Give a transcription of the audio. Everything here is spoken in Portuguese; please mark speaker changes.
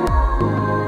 Speaker 1: Música